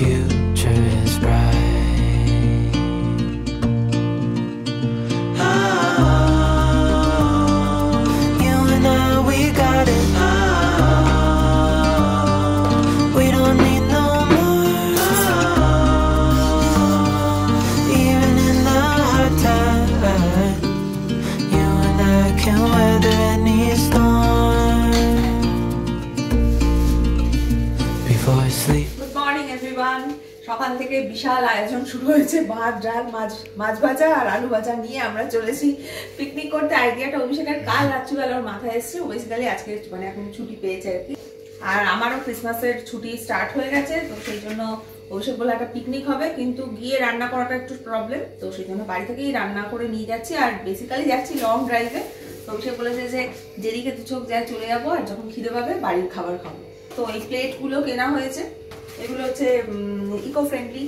you. Everyone সকাল থেকে বিশাল আয়োজন শুরু হয়েছে। ভাত, ডাল, মাছ মাছ ভাজা আর আলু ভাজা নিয়ে আমরা চলেছি পিকনিক করতে। আইডিয়াটা অভিষেকের কাল রাত্রিবেলা ওর মাথায় এসেছে। বেসিক্যালি আজকে মানে এখন ছুটি পেয়েছে আর কি। আর আমারও ক্রিসমাসের ছুটি স্টার্ট হয়ে গেছে, তো সেই জন্য অভিষেক বলে একটা পিকনিক হবে, কিন্তু গিয়ে রান্না করাটা একটু প্রবলেম তো সেই জন্য বাড়ি থেকেই রান্না করে নিয়ে যাচ্ছি। আর বেসিক্যালি যাচ্ছি লং ড্রাইভে তো অভিষেক বলেছে যে, যেদিকে দু চোখ যায় চলে যাব, আর যখন খিদে পাবে বাড়ির খাবার খাব। তো এই প্লেটগুলো কেনা হয়েছে। এগুলো হচ্ছে ইকো ফ্রেন্ডলি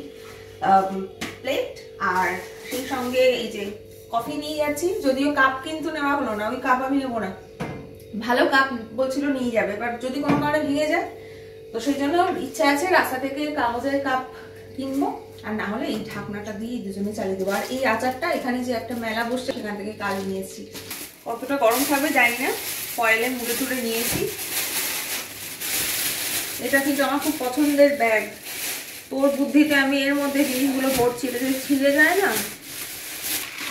প্লেট আর সেই সঙ্গে এই যে কফি নিয়ে যাচ্ছি। যদিও কাপ কিন্তু নেওয়া হলো না, ওই কাপ আমি নেব না। ভালো কাপ বলছিল নিয়ে যাবে বাট যদি কোনো কারণে ভেঙে যায়, তো সেই জন্য ইচ্ছা আছে রাস্তা থেকে কাগজের কাপ কিনবো। আর না হলে এই ঢাকনাটা দিয়ে দুজনে চালিয়ে দেবো। আর এই আচারটা, এখানে যে একটা মেলা বসছে, সেখান থেকে কাল নিয়েছি কতটা গরম খাবে জানি না ফয়েলে মুড়ে টুড়ে নিয়েছি। এটা কিন্তু আমার খুব পছন্দের ব্যাগ তোর বুদ্ধিতে আমি এর মধ্যে জিনিসগুলো ভরছি, এটা যদি ছিঁড়ে যায় না?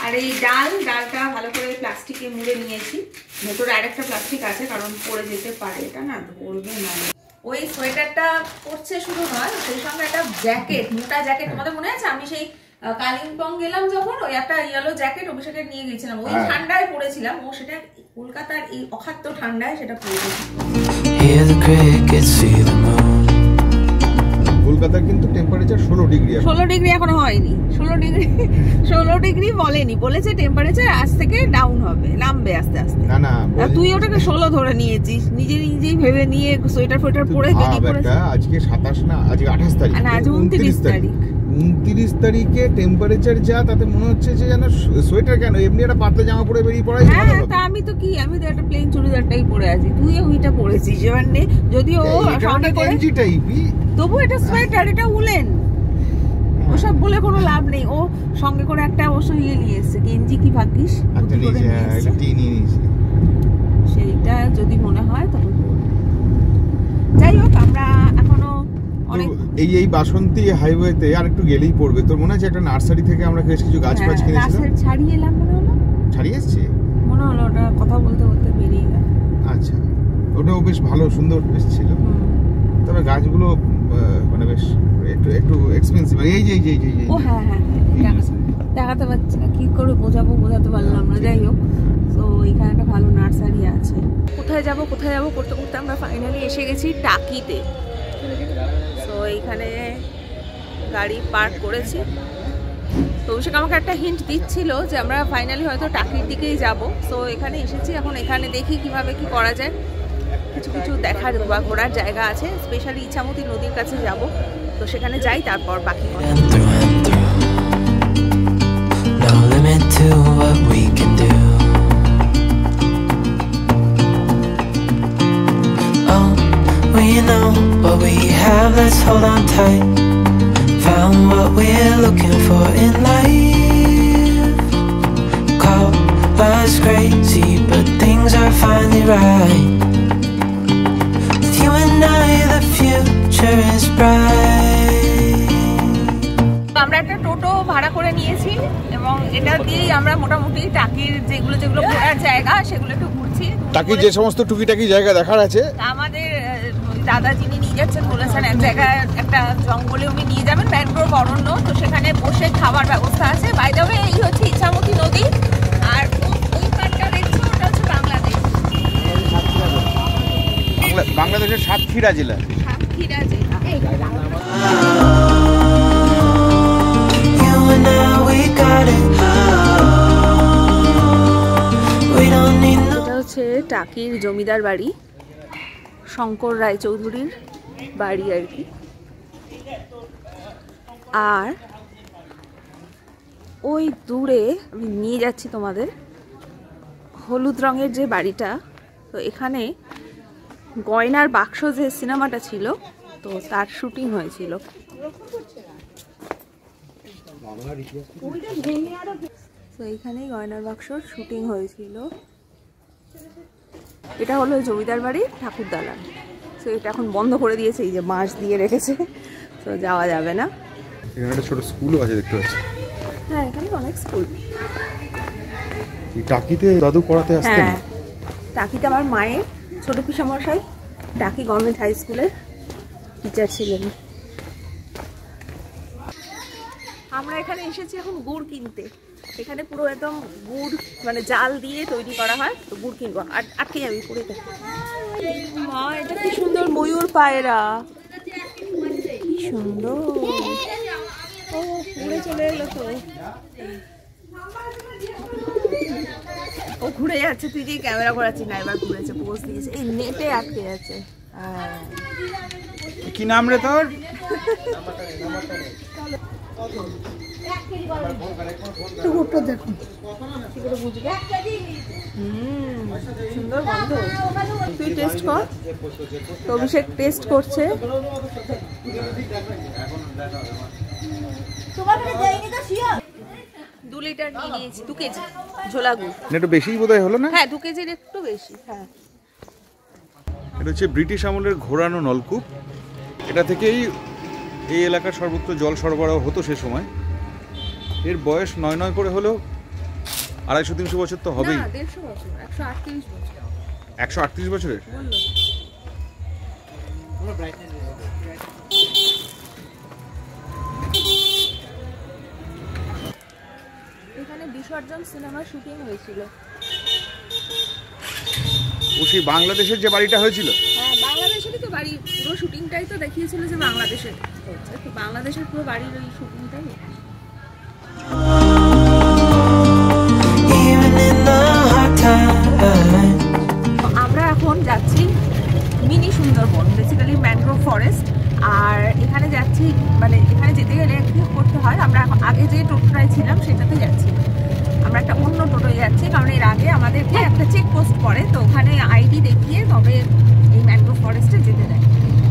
আর এই ডাল, ডালটা ভালো করে প্লাস্টিকে মুড়ে নিয়েছি। ভেতরে আরেকটা প্লাস্টিক আছে, কারণ পরে যেতে পারে এটা না ধরবে না। ওই সোয়েটারটা পরছে শুধু নয়, সেই সঙ্গে একটা জ্যাকেট মোটা জ্যাকেট তোমাদের মনে আছে? আমি সেই কালিম্পং গেলাম যখন ওই একটা ইয়েলো জ্যাকেট অভিষেকের নিয়ে গেছিলাম ওই হ্যাঁ। ঠান্ডায় পড়েছিলাম ও সেটা কলকাতার এই অখাদ্য ঠান্ডায় সেটা moon. কলকাতার কিন্তু টেম্পারেচার ষোলো ডিগ্রি ষোলো ডিগ্রি এখনও হয়নি। ষোলো ডিগ্রি ষোলো ডিগ্রি বলেনি। বলেছে টেম্পারেচার আজ থেকে ডাউন হবে নামবে আস্তে আস্তে। না না তুই ওটাকে ষোলো ধরে নিয়েছিস নিজে নিজেই ভেবে নিয়ে সোয়েটার ফোয়েটার পরে আজকে সাতাশ না আজকে আঠাশ তারিখ। না, আজ 29 তারিখ। উনত্রিশ তারিখে টেম্পারেচার যা তাতে মনে হচ্ছে যে যেন সোয়েটার কেন? এমনি একটা পাতলা জামা পরে বেরিয়ে পড়াই হ্যাঁ ভালো তা আমি তো কি? আমি তো একটা প্লেন চুড়িদারটাই পরে আছি। তুই ওইটা পরেছিস এবার নে। যদি ও সঙ্গে করে গেঞ্জি টাইপই তবু এটা সোয়েটার এটা উলেন। ওসব বলে কোনো লাভ নেই। ও সঙ্গে করে একটা অবশ্য ইয়ে নিয়ে এসছে। গেঞ্জি কি ভাগ্যিস? নিয়ে হ্যাঁ, সেইটা যদি মনে হয় তবে যাই হোক আমরা এই এই বাসন্তী হাইওয়েতে আর একটু গেলেই পড়বে। তোর মনে আছে একটা নার্সারি থেকে আমরা বেশ কিছু গাছ ফাছ হ্যাঁ, কিনেছিলাম রাস্তায় ছাড়িয়ে এলাম মনে হলো। ছাড়িয়ে এসছে? মনে হলো ওটা কথা বলতে বলতে বেরিয়ে গেল। আচ্ছা। ওটাও বেশ ভালো সুন্দর বেশ ছিল। তবে গাছগুলো মানে বেশ একটু একটু এক্সপেন্সিভ এই যে এই যে এই যে ও হ্যাঁ হ্যাঁ হ্যাঁ, দেখাতে পারছি না। কি করে বোঝাবো বোঝাতে পারলাম না। যাই হোক। তো এখানে একটা ভালো নার্সারি আছে। কোথায় যাব কোথায় যাব? করতে করতে আমরা ফাইনালি এসে গেছি টাকিতে। এইখানে গাড়ি পার্ক করেছি। তো অভিষেক আমাকে একটা হিন্ট দিচ্ছিল যে আমরা ফাইনালি হয়তো টাকির দিকেই যাব। তো এখানে এসেছি এখন এখানে দেখি কীভাবে কি করা যায়। কিছু কিছু দেখার বা ঘোরার জায়গা আছে স্পেশালি ইছামতি নদীর কাছে যাব। তো সেখানে যাই তারপর বাকি do. Oh, know what we have, let's hold on tight. Found what we're looking for in life. Call us crazy, but things are finally right. With you and I, the future is bright. আমরা একটা টোটো ভাড়া করে নিয়েছি এবং এটা দিয়েই আমরা মোটামুটি টাকির যেগুলো যেগুলো ঘোরার জায়গা সেগুলো একটু ঘুরছি টাকি যে সমস্ত টুকিটাকি জায়গা দেখার আছে আমাদের দাদা যিনি নিয়ে যাচ্ছেন বলেছেন এক জায়গায় একটা জঙ্গলে উনি নিয়ে যাবেন ম্যানগ্রোভ অরণ্য। তো সেখানে বসে খাবার ব্যবস্থা আছে। বাই দ্য ওয়ে এই হচ্ছে ইচ্ছামতি নদী। আর ওই পাটটা দেখছ ওটা হচ্ছে বাংলাদেশ। বাংলাদেশের সাতক্ষীরা জেলা। সাতক্ষীরা জেলা. এটা হচ্ছে টাকির জমিদার বাড়ি। শঙ্কর রায়চৌধুরীর বাড়ি আর কি। আর ওই দূরে আমি নিয়ে যাচ্ছি তোমাদের হলুদ রঙের যে বাড়িটা। তো এখানে গয়নার বাক্স যে সিনেমাটা ছিল, তো তার শুটিং হয়েছিল। তো এখানেই গয়নার বাক্সর শুটিং হয়েছিল। এটা হলো জমিদার বাড়ির ঠাকুর দালান। তো এটা এখন বন্ধ করে দিয়েছে এই যে মাছ দিয়ে রেখেছে। তো যাওয়া যাবে না। এখানে একটা ছোট স্কুলও আছে দেখতে পাচ্ছি। হ্যাঁ এখানে অনেক স্কুল। টাকিতে দাদু পড়াতে আসতেন? হ্যাঁ। টাকিতে আমার মায়ের ছোট পিসামশাই। টাকি গভর্নমেন্ট হাই স্কুলের টিচার ছিলেন। আমরা এখানে এসেছি এখন গুড় কিনতে। এখানে পুরো একদম গুড় মানে জাল দিয়ে তৈরি করা হয়, তো গুড় কিনবো। আর আটকে যাবি পুরো মা, এটা কি সুন্দর ময়ূর পায়রা। কি সুন্দর। ও ঘুরে চলে এলো তো। ও ঘুরে যাচ্ছে, তুই যে ক্যামেরা ঘোরাচ্ছিস না, এবার ঘুরেছে, পোজ দিয়েছে। এই নেটে আটকে যাচ্ছে হ্যাঁ। কি নাম রে তোর? হুম, সুন্দর গন্ধ তুই টেস্ট কর। তো অভিষেক টেস্ট করছে। দু লিটার নিয়ে নিয়েছি দু কেজি ঝোলা গুড়। একটু বেশিই বোধহয় হলো না? হ্যাঁ দু কেজির একটু বেশি হ্যাঁ। এটা হচ্ছে ব্রিটিশ আমলের ঘোরানো নলকূপ। এটা থেকেই এই এলাকার সর্বত্র জল সরবরাহ হতো সে সময় এর বয়স নয় নয় করে হলেও আড়াইশো তিনশো বছর তো হবেই। একশো আটত্রিশ বছরের? এখানে বিসর্জন সিনেমার শুটিং হয়েছিল। ও সেই বাংলাদেশের যে বাড়িটা হয়েছিল? হ্যাঁ বাংলাদেশেরই তো বাড়ি। পুরো শুটিংটাই তো দেখিয়েছিল যে বাংলাদেশের। বাংলাদেশের পুরো বাড়ির ওই times. আমরা এখন যাচ্ছি mini Sundarban basically mangrove forest আর এখানে যাচ্ছি মানে এখানে যেতে গেলে কি করতে হয়। আমরা এখন আগে যে টোটোটায় ছিলাম, সেটাতে যাচ্ছি। আমরা একটা অন্য টোটোয় যাচ্ছি, কারণ এর আগে আমাদেরকে একটা চেক পোস্ট করে তো ওখানে আইডি দেখিয়ে তবে এই ম্যানগ্রোভ ফরেস্টে যেতে দেয়।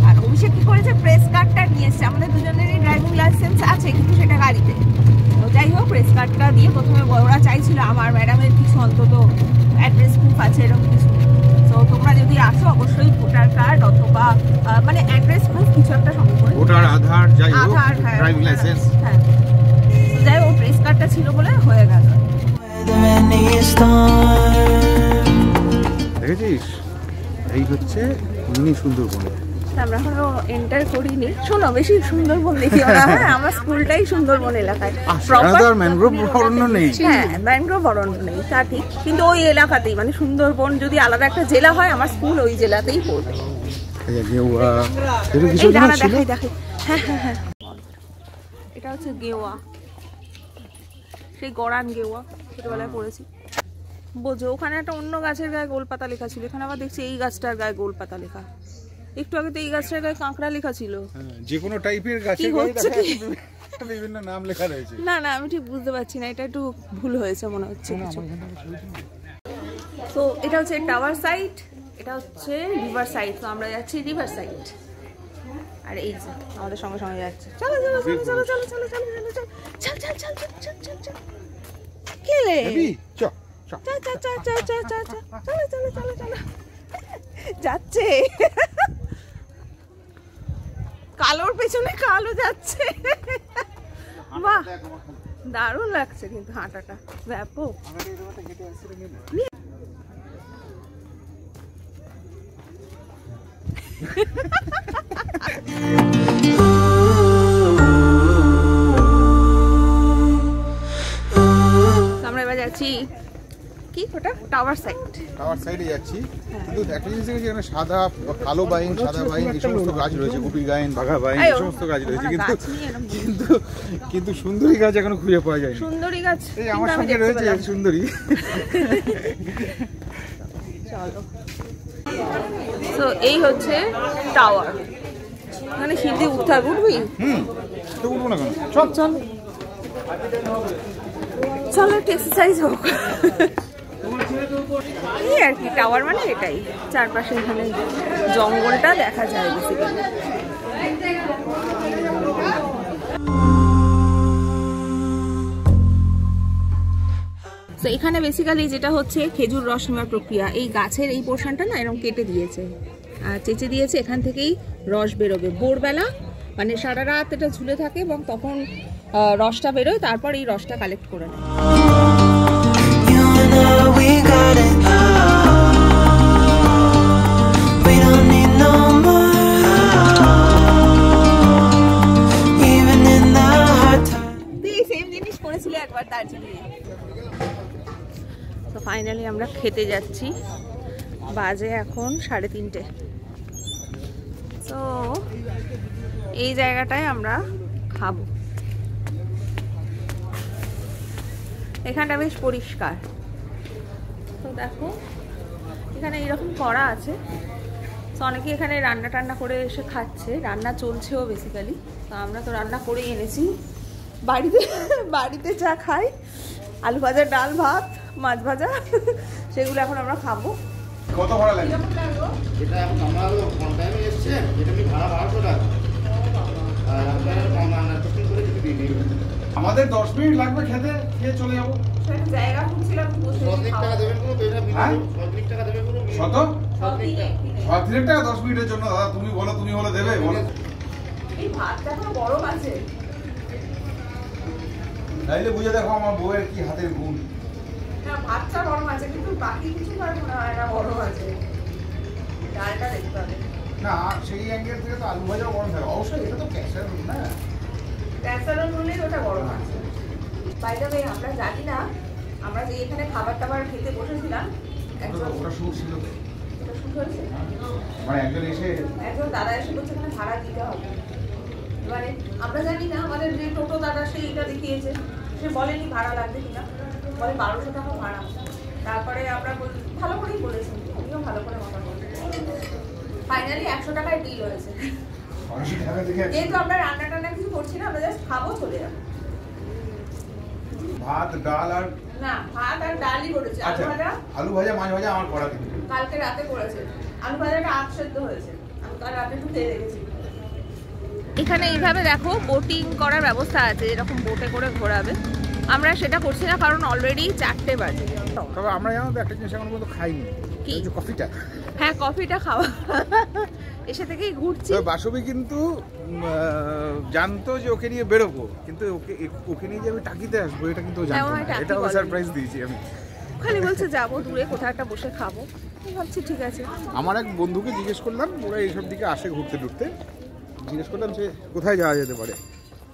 আর অভিষেক কি করেছে? প্রেস কার্ডটা নিয়ে এসছে। আমাদের দুজনেরই ড্রাইভিং লাইসেন্স আছে কিন্তু সেটা গাড়িতে। তো যাই হোক প্রেস কার্ডটা দিয়ে প্রথমে ওরা চাইছিল আমার ম্যাডামের কিছু অন্তত অ্যাড্রেস প্রুফ আছে এরকম কিছু। তো তোমরা যদি আসো অবশ্যই ভোটার কার্ড অথবা মানে অ্যাড্রেস প্রুফ কিছু একটা সঙ্গে করে ভোটার আধার যাই হোক আধার হ্যাঁ ড্রাইভিং হ্যাঁ, লাইসেন্স হ্যাঁ। যাই হোক প্রেস কার্ডটা ছিল বলে হয়ে গেল. দেখেছিস? এই হচ্ছে মিনি সুন্দরবন। আমরা এখনও এন্টার করিনি। শোনো বেশি সুন্দরবন দেখিও না হ্যাঁ আমার স্কুলটাই সুন্দরবন এলাকায়। ম্যানগ্রোভ অরণ্য নেই। হ্যাঁ ম্যানগ্রোভ অরণ্য নেই তা ঠিক। কিন্তু ওই এলাকাতেই মানে সুন্দরবন যদি আলাদা একটা জেলা হয় আমার স্কুল ওই জেলাতেই পড়বে। দেখাই দেখাই। হ্যাঁ হ্যাঁ হ্যাঁ। এটা হচ্ছে গেওয়া সেই গড়ান গেওয়া ছোটবেলায় পড়েছি। বোঝো ওখানে একটা অন্য গাছের গায়ে গোলপাতা লেখা ছিল এখানে আবার দেখছি এই গাছটার গায়ে গোলপাতা লেখা। একটু আগে তো এই গাছটার গায়ে কাঁকড়া লেখা ছিল হ্যাঁ, যে কোনো টাইপের গাছের গায়ে বিভিন্ন নাম লেখা রয়েছে না না আমি ঠিক বুঝতে পারছি না এটা একটু ভুল হয়েছে মনে হচ্ছে তো এটা হচ্ছে টাওয়ার সাইড এটা হচ্ছে রিভার সাইড তো আমরা যাচ্ছি রিভার সাইড আর এই যে আমাদের সঙ্গে সঙ্গে যাচ্ছে চলো চলো চলো চলো চলো চলো চলো চলো চল চল চল চল চল চল চল কে রে যাবি? চ চ চল চল চল চল চল চল চল চলো চলো চলো চলো যাচ্ছে কালোর পেছনে কালো যাচ্ছে। বাহ দারুণ লাগছে কিন্তু হাঁটাটা। ব্যাপক। আমরা এবার যাচ্ছি কি? ওটা টাওয়ার সাইড টাওয়ার সাইডে যাচ্ছি। কিন্তু একটা জিনিস দেখেছি এখানে সাদা কালো বাইন সাদা বাইন এই সমস্ত গাছ রয়েছে গুপি গাইন বাঘা বাইন এই সমস্ত গাছ রয়েছে কিন্তু কিন্তু কিন্তু সুন্দরী গাছ এখনও খুঁজে পাওয়া যায়নি। সুন্দরী গাছ এই আমার সঙ্গে রয়েছে এক সুন্দরী। চলো। তো এই হচ্ছে টাওয়ার মানে সিদ্ধি উঠতে হবে উঠবি? হুম তো উঠবো না কেন? চল চল। চলো একটু এক্সারসাইজ হোক। এই আর কি টাওয়ার মানে এটাই। চারপাশে এখানে জঙ্গলটা দেখা যায় বেসিক্যালি তো এখানে বেসিক্যালি যেটা হচ্ছে, খেজুর রস নেওয়ার প্রক্রিয়া। এই গাছের এই পোর্শনটা না এরকম কেটে দিয়েছে। আর চেঁচে দিয়েছে, এখান থেকেই রস বেরোবে। ভোরবেলা মানে সারা রাত এটা ঝুলে থাকে এবং তখন রসটা বেরোয়, তারপর এই রসটা কালেক্ট করে নেয়। তো ফাইনালি আমরা খেতে যাচ্ছি। বাজে এখন সাড়ে তিনটে। তো এই জায়গাটায় আমরা খাব। এখানটা বেশ পরিষ্কার। তো দেখো এখানে এরকম করা আছে। তো অনেকে এখানে রান্না টান্না করে এসে খাচ্ছে। রান্না চলছেও বেসিক্যালি তো আমরা তো রান্না করে এনেছি। বাড়িতে বাড়িতে যা খাই আলু ভাজা ডাল ভাত মাছ ভাজা সেগুলো এখন আমরা খাব। কত ভাড়া লাগে এটা এখন আমরা কম টাইমে এসছে। এটা আমি ভাড়া বারোশো টাকা আর আপনারা কম করে আমাদের দশ মিনিট লাগবে খেতে খেয়ে চলে যাব। জায়গা খুঁজছিলাম টাকা দেবেন হ্যাঁ? টাকা দেবেন শত? টাকা। দশ মিনিটের জন্য দাদা তুমি বলো তুমি হলে দেবে বলো। এই ভাতটা এখনও গরম আছে। তাইলে বুঝে দেখো আমার বউয়ের কি হাতের গুণ। না ভাতটা গরম আছে কিন্তু বাকি কিছু না গরম আছে। ডালটা দেখতে হবে। না সেই অ্যাঙ্গেল থেকে তো আলু ভাজাও গরম থাকে। অবশ্যই এটা তো ক্যাশার না? ক্যাসারোল হলেই ওটা গরম আছে। বাই দ্য ওয়ে আমরা জানি না আমরা যে এখানে খাবার টাবার খেতে বসেছিলাম ওটা- শুট ছিল তো। শুট হয়েছে? মানে একজন এসে একজন দাদা এসে বলছে এখানে ভাড়া দিতে হবে। এবারে আমরা জানি না আমাদের যে টোটো দাদা সে এটা দেখিয়েছে। সে বলেনি ভাড়া লাগবে কিনা। বলে বারোশো টাকা ভাড়া। তারপরে আমরা বল ভালো করেই বলেছি। উনিও ভালো করে মাথা ফাইনালি একশো টাকায় ডিল হয়েছে। যেহেতু আমরা রান্না টান্না করছি না আমরা জাস্ট খাব চলে যাব। ভাত ডাল আর না ভাত আর ডালই করেছে। আলু আচ্ছা ভাজা? আলু ভাজা মাছ ভাজা আমার করা কিন্তু। কালকে রাতে করেছে। আলু ভাজাটা সেদ্ধ হয়েছে। আমি কাল রাতে একটু তেল রেখেছি এখানে এইভাবে দেখো বোটিং করার ব্যবস্থা আছে এরকম বোটে করে ঘোরাবে। আমরা সেটা করছি না কারণ অলরেডি চারটে বাজে। তবে আমরা জানো একটা জিনিস এখন পর্যন্ত খাইনি। কি? যে কফিটা। হ্যাঁ কফিটা খাওয়া। এসে থেকেই ঘুরছি। বাসবি কিন্তু জানতো যে ওকে নিয়ে বেরোবো কিন্তু ওকে ওকে নিয়ে যে আমি টাকিতে আসব এটা কিন্তু জানতো ও না। এটা ও সারপ্রাইজ দিয়েছি আমি। খালি বলছে যাব দূরে কোথাও একটা বসে খাব। ভাবছি ঠিক আছে। আমার এক বন্ধুকে জিজ্ঞেস করলাম ওরা এইসব দিকে আসে ঘুরতে টুরতে। জিজ্ঞেস করলাম যে কোথায় যাওয়া যেতে পারে?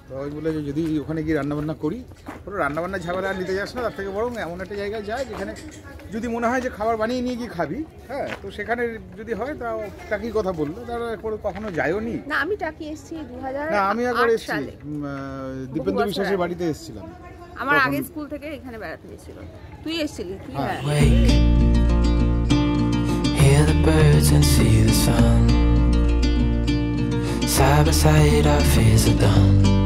তো ওই বলে যে যদি ওখানে গিয়ে রান্নাবান্না করি কোনো রান্নাবান্না ঝামেলা আর নিতে যাস না তার থেকে বরং এমন একটা জায়গায় যায় যেখানে যদি মনে হয় যে খাবার বানিয়ে নিয়ে গিয়ে খাবি হ্যাঁ তো সেখানে যদি হয় তা টাকি কথা বলল তারা এরপরে কখনো যায়ও নি না আমি টাকি এসেছি দু হাজার না আমি একবার এসেছি দীপেন্দ্র বিশ্বাসের বাড়িতে এসেছিলাম আমার আগে স্কুল থেকে এখানে বেড়াতে গেছিল তুই এসেছিলি হ্যাঁ। hear the birds and see the sun. Side by side, our fears are done.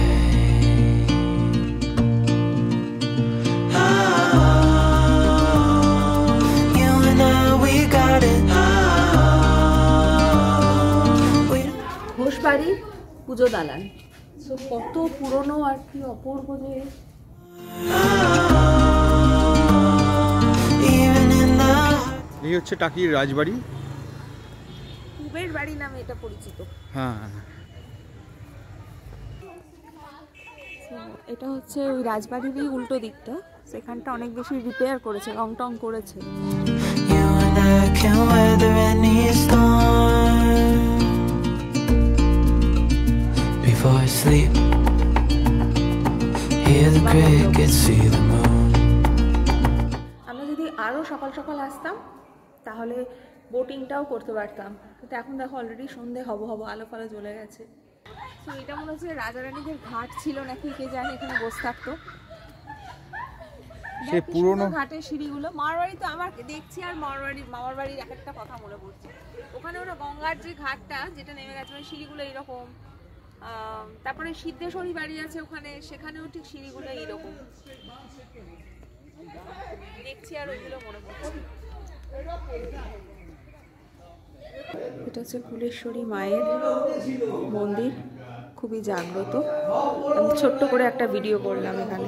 ঘোষবাড়ির পুজো দালান। কত পুরনো আর কি অপূর্ব যে এই হচ্ছে টাকির রাজবাড়ি। কুবের বাড়ি নামে এটা পরিচিত। হ্যাঁ। হ্যাঁ এটা হচ্ছে ওই রাজবাড়িরই উল্টো দিকটা। সেখানটা অনেক বেশি রিপেয়ার করেছে রং টং করেছে আমরা যদি আরও সকাল সকাল আসতাম তাহলে বোটিংটাও করতে পারতাম। কিন্তু এখন দেখো অলরেডি সন্ধে হব হব আলো ফালো জ্বলে গেছে। তো এটা মনে হচ্ছে রাজারানীদের ঘাট ছিল নাকি কে জানে এখানে বসে থাকতো। সে দেখ পুরনো- ঘাটের সিঁড়িগুলো। মারবাড়ি তো আমার দেখছি আর মারবাড়ি মামার বাড়ির এক একটা কথা মনে পড়ছে। ওখানে ওরা গঙ্গার যে ঘাটটা যেটা নেমে গেছে মানে সিঁড়িগুলো এইরকম তারপরে সিদ্ধেশ্বরী বাড়ি আছে ওখানে সেখানেও ঠিক সিঁড়িগুলো এইরকম দেখছি আর ওইগুলো মনে পড়ছে এটা হচ্ছে ফুলেশ্বরী মায়ের মন্দির খুবই জাগ্রত। আমি ছোট্ট করে একটা ভিডিও করলাম এখানে।